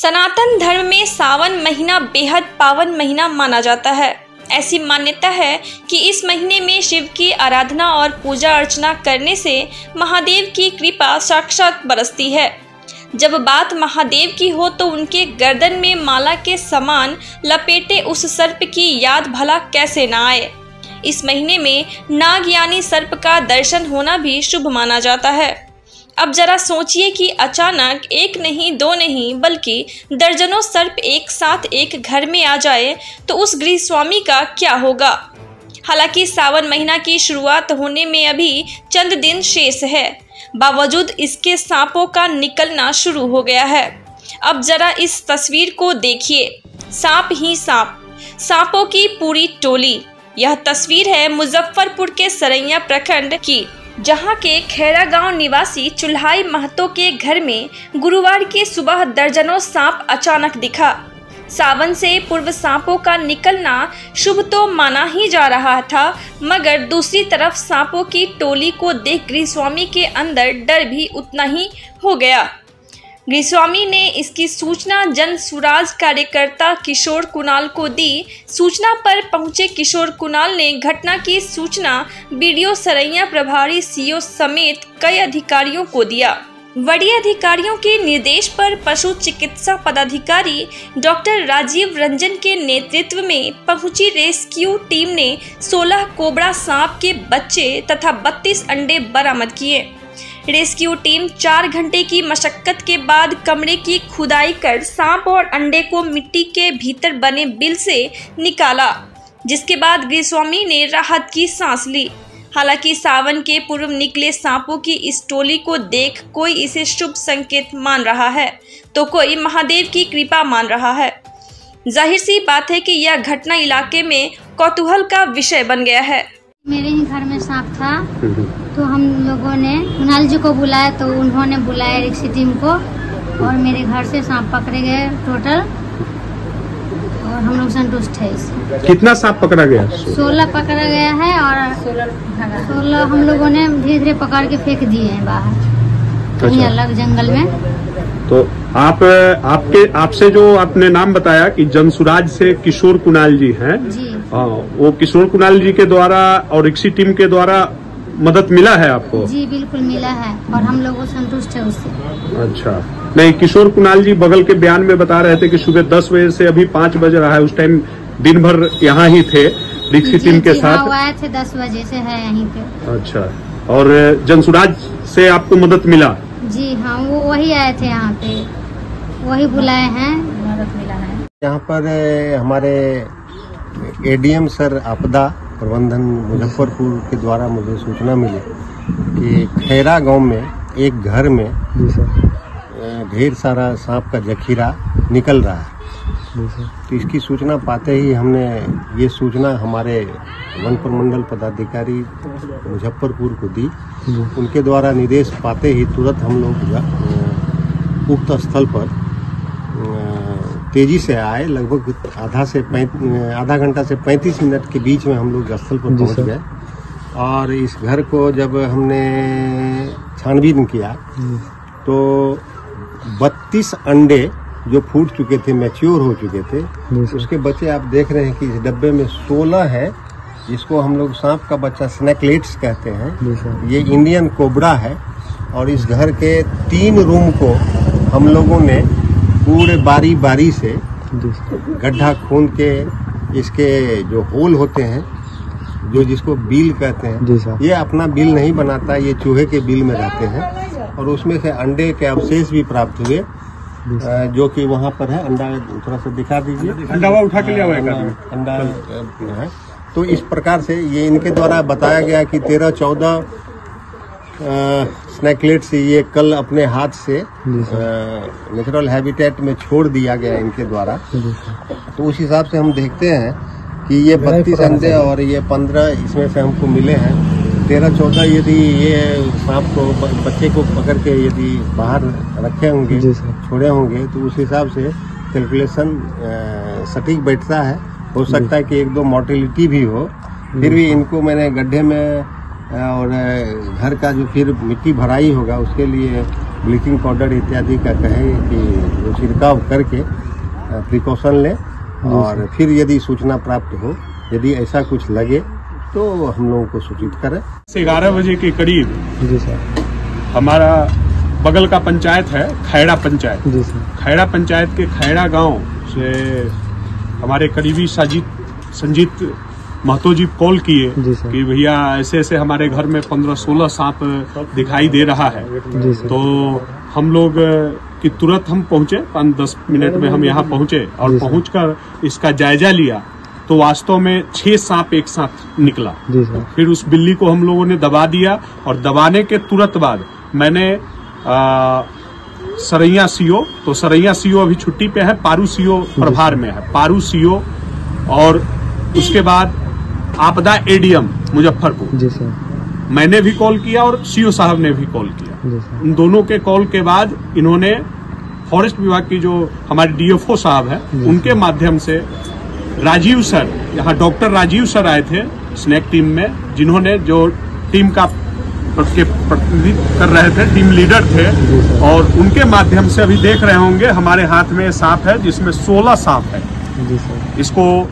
सनातन धर्म में सावन महीना बेहद पावन महीना माना जाता है। ऐसी मान्यता है कि इस महीने में शिव की आराधना और पूजा अर्चना करने से महादेव की कृपा साक्षात बरसती है। जब बात महादेव की हो तो उनके गर्दन में माला के समान लपेटे उस सर्प की याद भला कैसे ना आए। इस महीने में नाग यानी सर्प का दर्शन होना भी शुभ माना जाता है। अब जरा सोचिए कि अचानक एक नहीं, दो नहीं, बल्कि दर्जनों सर्प एक साथ एक घर में आ जाए तो उस गृह स्वामी का क्या होगा? हालाँकि सावन महीना की शुरुआत होने में अभी चंद दिन शेष है। बावजूद इसके सांपों का निकलना शुरू हो गया है। अब जरा इस तस्वीर को देखिए। सांप ही सांप। सांपों की पूरी टोली। यह तस्वीर है मुजफ्फरपुर के सरैया प्रखंड की। जहाँ के खैरा गाँव निवासी चुल्हाई महतो के घर में गुरुवार की सुबह दर्जनों सांप अचानक दिखा। सावन से पूर्व सांपों का निकलना शुभ तो माना ही जा रहा था, मगर दूसरी तरफ़ सांपों की टोली को देख गृहस्वामी के अंदर डर भी उतना ही हो गया। गृहस्वामी ने इसकी सूचना जन सुराज कार्यकर्ता किशोर कुणाल को दी। सूचना पर पहुँचे किशोर कुणाल ने घटना की सूचना वीडियो सरैया प्रभारी सीओ समेत कई अधिकारियों को दिया। वरीय अधिकारियों के निर्देश पर पशु चिकित्सा पदाधिकारी डॉक्टर राजीव रंजन के नेतृत्व में पहुँची रेस्क्यू टीम ने 16 कोबरा सांप के बच्चे तथा 32 अंडे बरामद किए। रेस्क्यू टीम चार घंटे की मशक्कत के बाद कमरे की खुदाई कर सांप और अंडे को मिट्टी के भीतर बने बिल से निकाला जिसके बाद गृहस्वामी ने राहत की सांस ली। हालाँकि सावन के पूर्व निकले सांपों की इस टोली को देख कोई इसे शुभ संकेत मान रहा है तो कोई महादेव की कृपा मान रहा है। ज़ाहिर सी बात है कि यह घटना इलाके में कौतूहल का विषय बन गया है। मेरे ही घर में सांप था। तो हम लोगों ने कुणाल जी को बुलाया तो उन्होंने बुलाया रिक्सी टीम को और मेरे घर से सांप पकड़े गए टोटल और हम लोग संतुष्ट है इससे। कितना सांप पकड़ा गया? सोलह पकड़ा गया है और सोलह हम लोगों ने धीरे धीरे पकड़ के फेंक दिए हैं बाहर कहीं अच्छा। अलग जंगल में। तो आप आपके आपसे जो आपने नाम बताया कि जनसुराज से किशोर कुणाल जी हैं जी। हाँ वो किशोर कुणाल जी के द्वारा और रिक्सी टीम के द्वारा मदद मिला है आपको? जी बिल्कुल मिला है और हम लोग संतुष्ट है उससे। अच्छा। नहीं किशोर कुणाल जी बगल के बयान में बता रहे थे कि सुबह दस बजे से अभी पाँच बज रहा है उस टाइम दिन भर यहाँ ही थे रिक्सी टीम के जी, हाँ, साथ आए थे दस बजे से है यहीं पे। अच्छा। और जनसुराज से आपको मदद मिला? जी हाँ वो वही आए थे यहाँ पे। वही बुलाए हैं। मदद मिला है यहाँ पर हमारे एडीएम सर आपदा प्रबंधन मुजफ्फरपुर के द्वारा मुझे सूचना मिली कि खैरा गाँव में एक घर में ढेर सारा सांप का जखीरा निकल रहा है। तो इसकी सूचना पाते ही हमने ये सूचना हमारे वन प्रमंडल पदाधिकारी मुजफ्फरपुर को दी। उनके द्वारा निर्देश पाते ही तुरंत हम लोग उक्त स्थल पर तेज़ी से आए लगभग आधा से आधा घंटा से 35 मिनट के बीच में हम लोग स्थल पर पहुँच गए। और इस घर को जब हमने छानबीन किया तो 32 अंडे जो फूट चुके थे मैच्योर हो चुके थे उसके बच्चे आप देख रहे हैं कि इस डब्बे में 16 है जिसको हम लोग सांप का बच्चा स्नैकलेट्स कहते हैं। ये इंडियन कोबरा है और इस घर के तीन रूम को हम लोगों ने पूरे बारी बारी से गड्ढा खून के इसके जो होल होते हैं जो जिसको बिल कहते हैं ये अपना बिल नहीं बनाता ये चूहे के बिल में रहते हैं। और उसमें से अंडे के अवशेष भी प्राप्त हुए जो कि वहाँ पर है। अंडा थोड़ा सा दिखा दीजिए। अंडा उठा के लिया हुआ है अंडा है। तो इस प्रकार से ये इनके द्वारा बताया गया कि तेरह चौदह स्नैकलेट से ये कल अपने हाथ से नेचुरल हैबिटेट में छोड़ दिया गया इनके द्वारा। तो उस हिसाब से हम देखते हैं कि ये बत्तीस अंडे और ये पंद्रह इसमें से हमको मिले हैं। तेरह चौदह यदि ये सांप को बच्चे को पकड़ के यदि बाहर रखे होंगे छोड़े होंगे तो उस हिसाब से कैलकुलेशन सटीक बैठता है। हो सकता है कि एक दो मोर्टिलिटी भी हो। फिर भी इनको मैंने गड्ढे में और घर का जो फिर मिट्टी भराई होगा उसके लिए ब्लीचिंग पाउडर इत्यादि का कहें कि वो छिड़काव करके प्रिकॉशन लें। और फिर यदि सूचना प्राप्त हो यदि ऐसा कुछ लगे तो हम लोगों को सूचित करें। ग्यारह बजे के करीब जी सर। हमारा बगल का पंचायत है खैड़ा पंचायत। जी सर। खैड़ा पंचायत के खैड़ा गाँव से हमारे करीबी साजिद संजीत महतो जी कॉल किए कि भैया ऐसे ऐसे हमारे घर में पंद्रह सोलह सांप दिखाई दे रहा है। तो हम लोग कि तुरंत हम पहुँचे पाँच दस मिनट में हम यहाँ पहुँचे और पहुंचकर इसका जायजा लिया तो वास्तव में छह सांप एक साथ निकला। फिर उस बिल्ली को हम लोगों ने दबा दिया और दबाने के तुरंत बाद मैंने आ, सरैया सीओ तो सरैया सीओ अभी छुट्टी पे है पारू सीओ प्रभार में है। पारू सीओ और उसके बाद आपदा एडीएम मुजफ्फरपुर। जी सर। मैंने भी कॉल किया और सीओ साहब ने भी कॉल किया। इन दोनों के कॉल के बाद इन्होंने फॉरेस्ट विभाग की जो हमारे डीएफओ साहब है उनके माध्यम से राजीव सर यहाँ डॉक्टर राजीव सर आए थे स्नैक टीम में जिन्होंने जो टीम का प्र- के प्रतिनिधित्व कर रहे थे टीम लीडर थे और उनके माध्यम से अभी देख रहे होंगे हमारे हाथ में सांप है जिसमें 16 सांप है। जी सर। इसको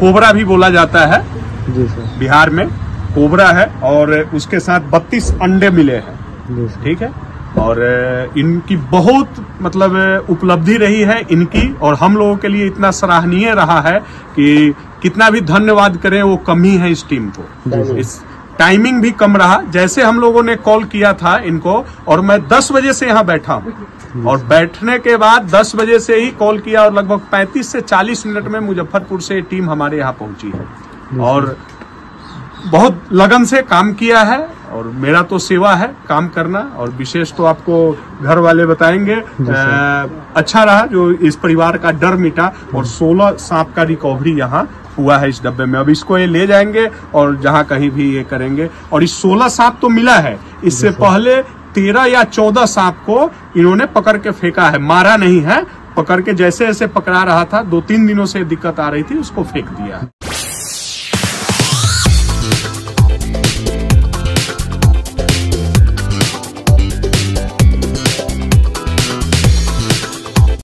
कोबरा भी बोला जाता है। जी सर। बिहार में कोबरा है और उसके साथ 32 अंडे मिले हैं। ठीक है? और इनकी बहुत मतलब उपलब्धि रही है इनकी और हम लोगों के लिए इतना सराहनीय रहा है कि कितना भी धन्यवाद करें वो कम ही है इस टीम को। इस टाइमिंग भी कम रहा। जैसे हम लोगों ने कॉल किया था इनको और मैं 10 बजे से यहाँ बैठा हूँ। और बैठने के बाद 10 बजे से ही कॉल किया और लगभग 35 से 40 मिनट में मुजफ्फरपुर से टीम हमारे यहाँ पहुँची है। और बहुत लगन से काम किया है और मेरा तो सेवा है काम करना और विशेष तो आपको घर वाले बताएँगे अ, अच्छा रहा जो इस परिवार का डर मिटा और 16 सांप का रिकवरी यहाँ हुआ है इस डब्बे में। अब इसको ये ले जाएँगे और जहाँ कहीं भी ये करेंगे। और इस 16 सांप तो मिला है। इससे पहले तेरह या चौदह सांप को इन्होंने पकड़ के फेंका है। मारा नहीं है। पकड़ के जैसे जैसे पकड़ा रहा था दो तीन दिनों से दिक्कत आ रही थी, उसको फेंक दिया है।